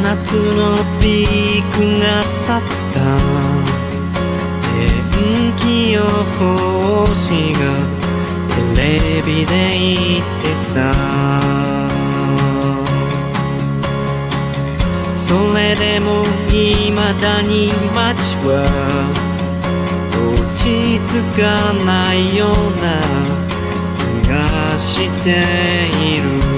夏のピークが去った。天気予報士がテレビで言ってた。それでも未だに街は落ち着かないような気がしている。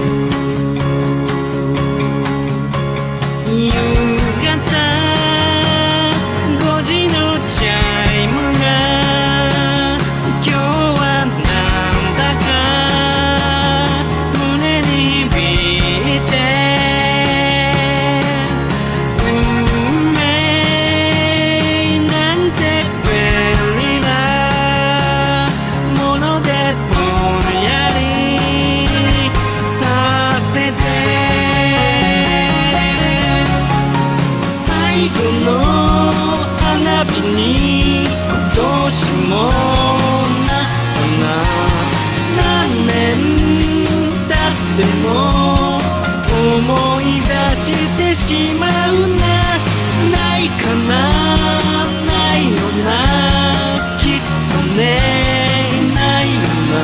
花火に今年もなったな何年経っても思い出してしまうな。ないかなないのな。きっとねないのな。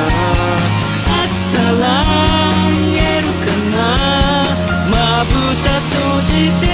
あったら言えるかな。まぶた閉じて